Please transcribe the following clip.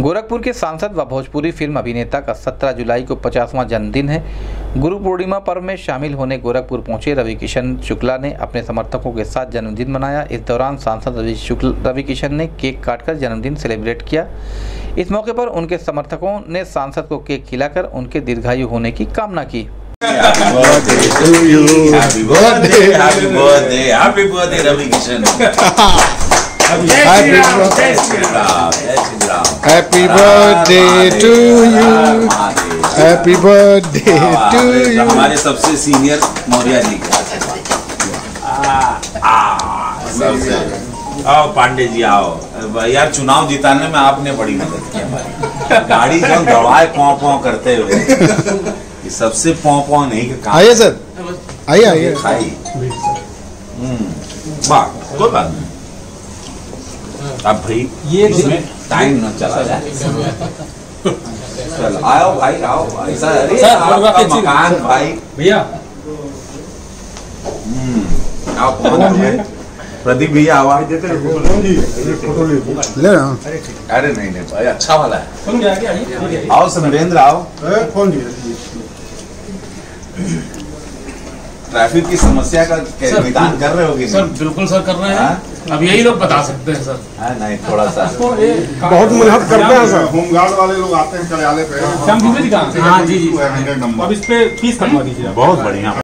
गोरखपुर के सांसद व भोजपुरी फ़िल्म अभिनेता का 17 जुलाई को 50वां जन्मदिन है। गुरु पूर्णिमा पर्व में शामिल होने गोरखपुर पहुँचे रवि किशन शुक्ला ने अपने समर्थकों के साथ जन्मदिन मनाया। इस दौरान सांसद रवि शुक्ल रवि किशन ने केक काटकर जन्मदिन सेलिब्रेट किया। इस मौके पर उनके समर्थकों ने सांसद को केक खिलाकर उनके दीर्घायु होने की कामना की. Happy birthday, happy birthday, to you. Happy birthday to you. हमारे सबसे सीनियर मौर्य जी आ, आ, सबसे आओ पांडे जी आओ। यार चुनाव जिताने में आपने बड़ी मदद की। हमारी गाड़ी जो दौड़ाए पौ पौ करते हुए ये सबसे पौ पौ नहीं का काम आइए सर। आइए आइए। खाई। हम्म, वाह कोई बात नहीं। अब भाई ये इसमें टाइम न चला जाए। चल आओ भाई आओ ऐसा अरे सर, आपका। मकान भाई। भैया। हम्म, आओ गए प्रदीप भैया आवाज़ देते ले हूँ। अरे नहीं नहीं भाई अच्छा वाला है। सुन गया क्या आइए आओ आओ। ट्रैफ़िक की समस्या का निदान कर रहे होगी कि सर बिल्कुल सर कर रहे हाँ? हैं? अब यही लोग बता सकते हैं सर। हाँ, नहीं थोड़ा सा। बहुत मेहनत करते हैं सर। होमगार्ड वाले लोग आते हैं कार्यालय पे। श्याम जी कहाँ हाँ जी नंबर अब इस पे फ़ीस कटवा दीजिए बहुत बढ़िया।